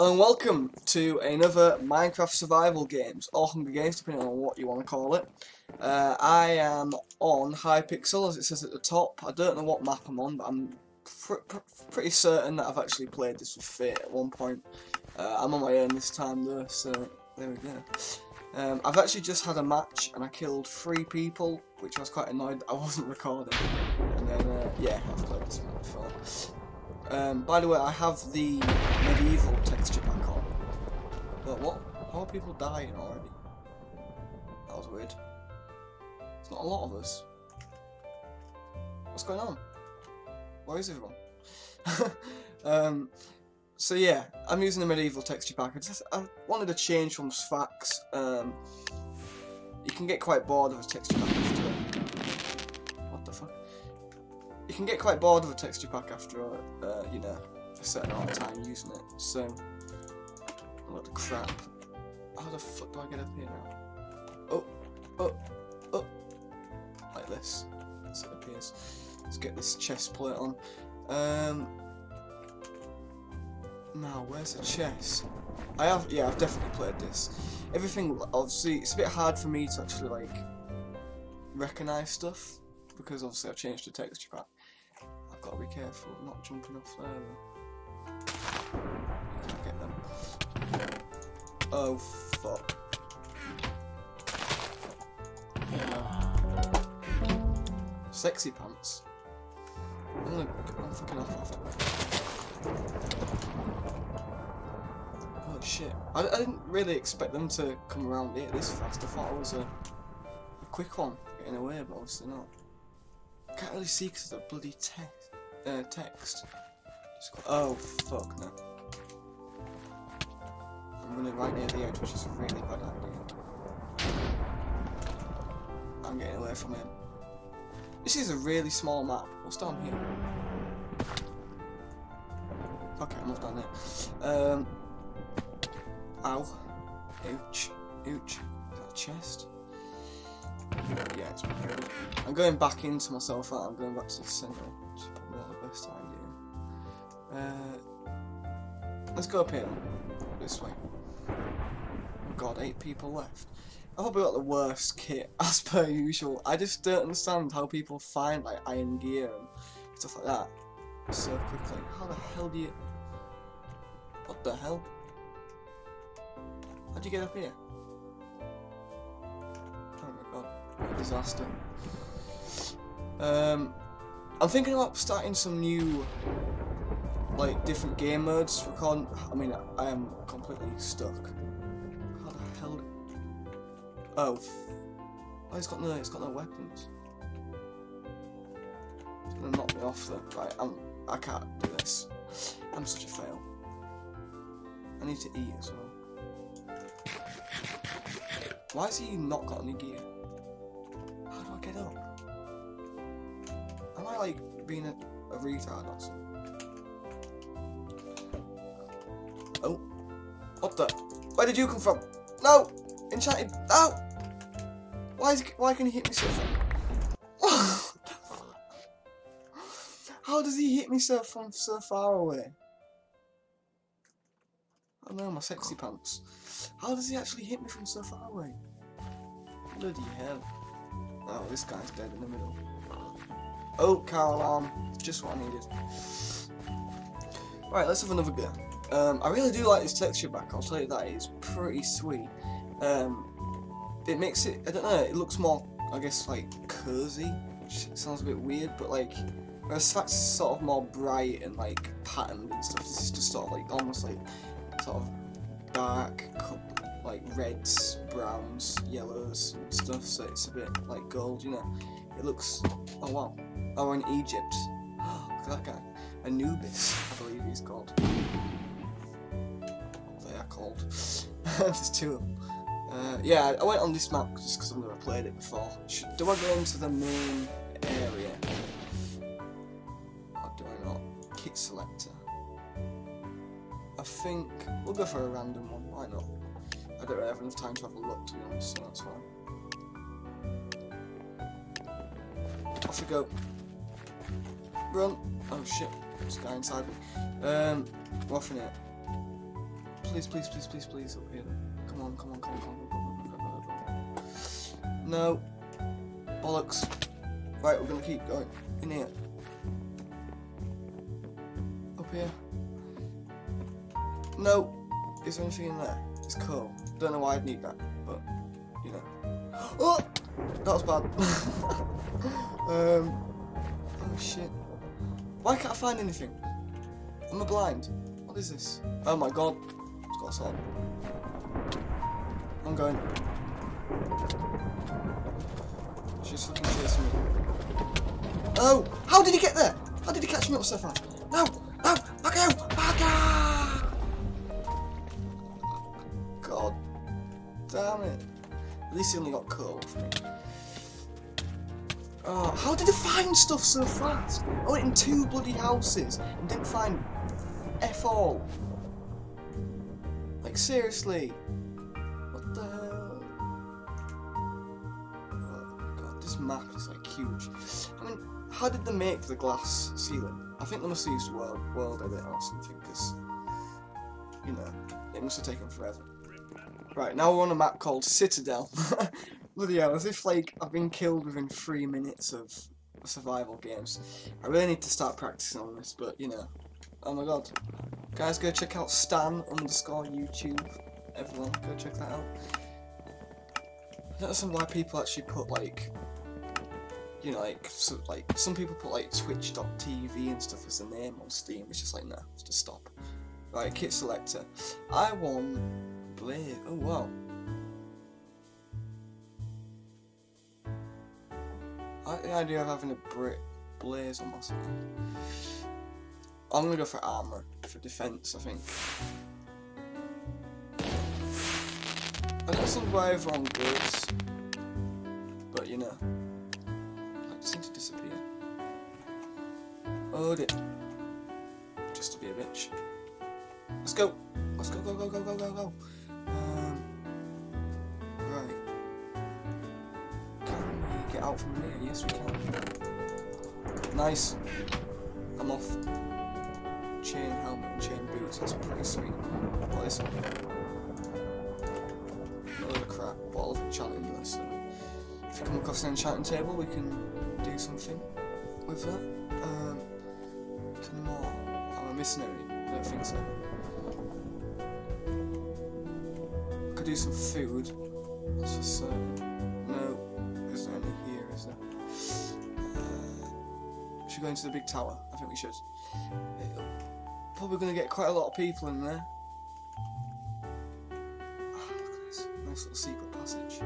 Hello and welcome to another Minecraft survival games, or Hunger Games, depending on what you want to call it. Uh, I am on Hypixel, as it says at the top. I don't know what map I'm on, but I'm pr pr pretty certain that I've actually played this with Fate at one point. Uh, I'm on my own this time though, so there we go. Um, I've actually just had a match and I killed three people, which I was quite annoyed I wasn't recording. And then, uh, yeah, I've played this map before. Um, by the way, I have the medieval texture pack on. But what? How are people dying already? That was weird. It's not a lot of us. What's going on? Where is everyone? um, so yeah, I'm using the medieval texture pack. I, just, I wanted to change from Sphax. Um, you can get quite bored of a texture pack can get quite bored of a texture pack after, uh, you know, a certain amount of time using it. So, what the crap? How the fuck do I get up here now? Oh, oh, oh, like this. As it appears. Let's get this chest plate on. Um, now, where's the chest? I have, yeah, I've definitely played this. Everything, obviously, it's a bit hard for me to actually, like, recognise stuff, because obviously I've changed the texture pack. Got to be careful, not jumping off there. Get them. Oh, fuck. Sexy pants. I'm gonna, I'm fucking off after Oh shit. I, I didn't really expect them to come around here this fast. I thought it was a, a quick one getting away, but obviously not. I can't really see because of the bloody text. Uh, text. Oh, fuck no. I'm running right near the edge, which is a really bad idea. I'm getting away from him. This is a really small map. What's down here? Okay, I'm off down there. Um. Ow. Ouch. Ouch. Is that a chest? Yeah, it's pretty good. I'm going back into myself. I'm going back to the centre. Uh, let's go up here. This way. God, eight people left. I probably got the worst kit as per usual. I just don't understand how people find like iron gear and stuff like that so quickly. How the hell do you? What the hell? How'd you get up here? Oh my god, disaster. Um, I'm thinking about starting some new, like, different game modes. Recording. I mean, I am completely stuck. How the hell? Oh, oh, he's got no, he's got no weapons. It's gonna knock me off though. Right, I'm, I can't do this. I'm such a fail. I need to eat as well. Why has he not got any gear? How do I get up? Being a, a retard? Oh. What the? Where did you come from? No! Enchanted! No! Why is why can he hit me so far? How does he hit me so from so far away? Oh no, my sexy pants. How does he actually hit me from so far away? Bloody hell. Oh, this guy's dead in the middle. Oh, car alarm. Just what I needed. Right, let's have another go. Um, I really do like this texture back, I'll tell you that. It's pretty sweet. Um, it makes it, I don't know, it looks more, I guess, like, cozy, which sounds a bit weird, but, like, whereas is sort of more bright and, like, patterned and stuff, this is just sort of, like, almost, like, sort of dark, like, reds, browns, yellows and stuff, so it's a bit, like, gold, you know. It looks, oh, wow. Oh, in Egypt. Oh, Look at that guy. Anubis, I believe he's called. They are called. There's two of them. Uh, yeah, I went on this map just because I've never played it before. Should, do I go into the main area? Or do I not? Kit selector. I think we'll go for a random one. Why not? I don't really have enough time to have a look, to be honest, so that's fine. Off we go. Run! Oh shit, there's a guy inside me. Um, we're it. Please, please, please, please, please, up here. Come on, come on, come on, come on, come on, come on, come on. No. Bollocks. Right, we're gonna keep going. In here. Up here. No. Is there anything in there? It's cool. Don't know why I'd need that, but you know. Oh, that was bad. um. Oh shit. Why can't I find anything? I'm I blind? What is this? Oh my god. It's got a sword. I'm going. She's fucking chasing me. Oh! How did he get there? How did he catch me up so fast? No! No! Back out! Back out! God damn it. At least he only got off me. Oh, how did he find stuff so fast? I went in two bloody houses and didn't find F all. Like seriously. What the hell? Oh god, this map is like huge. I mean, how did they make the glass ceiling? I think they must have used World, world Edit or something, because, you know, it must have taken forever. Right, now we're on a map called Citadel. Bloody hell, as if like I've been killed within three minutes of survival games. I really need to start practicing on this, but you know. Oh my god. Guys, go check out Stan underscore YouTube. Everyone, go check that out. I understand why people actually put like, you know, like so, like some people put like Twitch.tv and stuff as a name on Steam. It's just like no, just stop. Right, kit selector. I want Blaze. Oh wow. I like the idea of having a brick blaze on my side. I'm gonna go for armor for defense. I think. I don't why everyone goes, but you know, like seem to disappear. Oh dear. Just to be a bitch. Let's go. Let's go. Go. Go. Go. Go. Go. Go. Out from here? Yes, we can. Nice. I'm off chain helmet and chain boots, that's pretty sweet. What this one? Load crap, bottle of enchanting. So if you come across an enchanting table, we can do something with that. Um? Am I missing any? I don't think so. I could do some food, that's for certain. Should go into the big tower? I think we should probably going to get quite a lot of people in there. Oh, look at this. Nice little secret passage.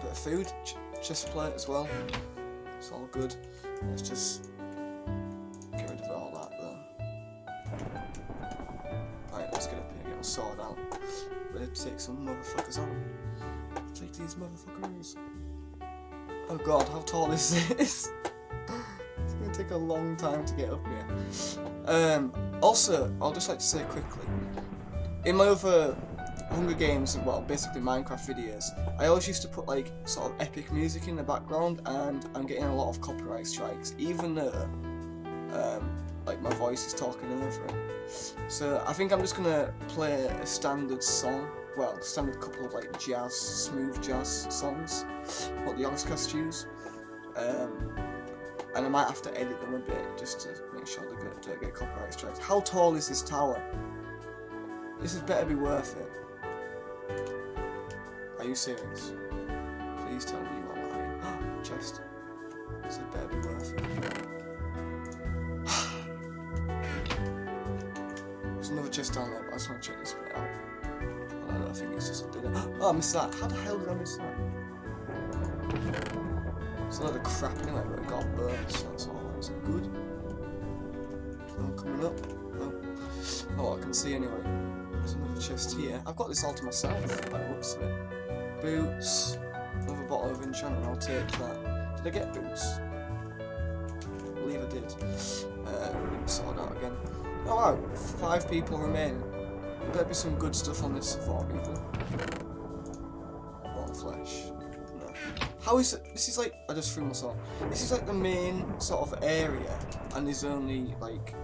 Bit of food, ch chest plate as well. It's all good. Let's just get rid of all that there. Right, let's get up here, get our sword out. Ready to take some motherfuckers on. Take these motherfuckers. Oh god, how tall is this? It's going to take a long time to get up here. Um, also, I'll just like to say quickly, in my other Hunger Games, well, basically Minecraft videos, I always used to put like sort of epic music in the background, and I'm getting a lot of copyright strikes, even though um, like my voice is talking over it. So I think I'm just gonna play a standard song, well, standard couple of like jazz, smooth jazz songs, what the Yogscast use. Um, and I might have to edit them a bit just to make sure they don't, get copyright strikes. How tall is this tower? This had better be worth it. Are you serious? Please tell me you are lying. Chest. This had better be worth it. Chest down there, I just want to check this bit out. I don't think it's just a bit dinner. Oh, I missed that. How the hell did I miss that? It's a lot of crap anyway, but it got burnt, so that's always good. Oh, coming up. Oh. oh, I can see anyway. There's another chest here. I've got this all to myself, by the looks of it. Boots. Another bottle of enchantment, I'll take that. Did I get boots? I believe I did. Uh, sword out again. Oh wow, five people remain. There better be some good stuff on this for people. One flesh. No. How is it? This is like I just threw myself. This is like the main sort of area, and there's only like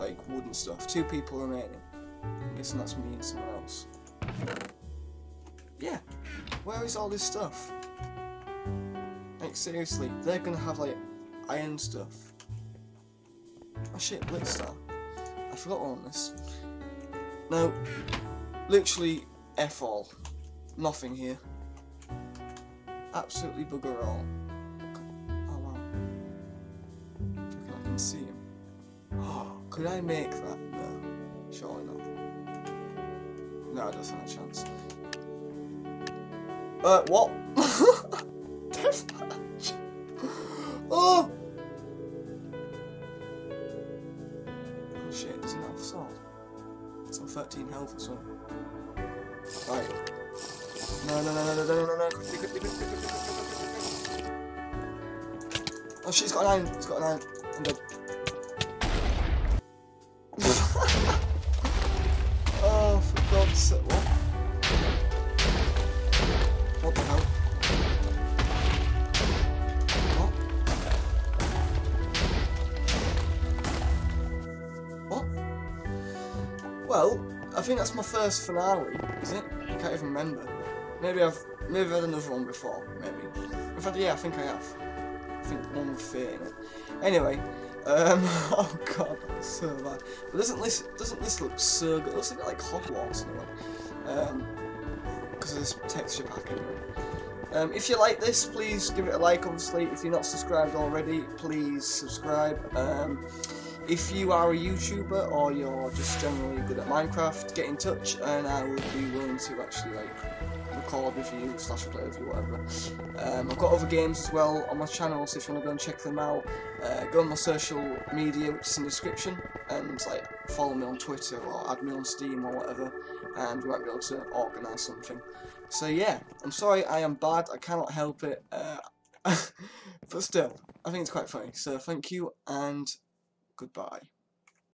like wooden stuff. Two people remaining. I'm guessing that's me and someone else. Yeah. Where is all this stuff? Like seriously, they're gonna have like iron stuff. Oh shit, Blitzstar. I forgot on this. No, literally F all. Nothing here. Absolutely bugger all. Oh wow. I reckon I can see him. Could I make that? No. Surely not. No, I don't have a chance. Uh, what? Deathmatch! Oh! Oh shit, does he not have a sword? It's on 13 health as well. Right. No, no, no, no, no, no, no, no, quickly, quickly, quickly, quickly, quickly, quickly. Oh shit, he's got an iron, he's got an iron. I'm dead. I think that's my first finale, is it? I can't even remember. Maybe I've maybe I've had another one before, maybe. In fact, yeah, I think I have. I think one with Fate in it. Anyway, um, oh god, that's so bad. But doesn't this doesn't this look so good? It looks a bit like Hogwarts in a. Um, because of this texture pack anyway. Um, if you like this, please give it a like. Obviously, if you're not subscribed already, please subscribe. Um, if you are a YouTuber or you're just generally good at Minecraft, get in touch, and I will be willing to actually like record with you, slash play with you, whatever. Um, I've got other games as well on my channel, so if you want to go and check them out, uh, go on my social media, which is in the description, and like follow me on Twitter or add me on Steam or whatever, and we might be able to organise something. So yeah, I'm sorry I am bad, I cannot help it, uh, but still, I think it's quite funny. So thank you and goodbye.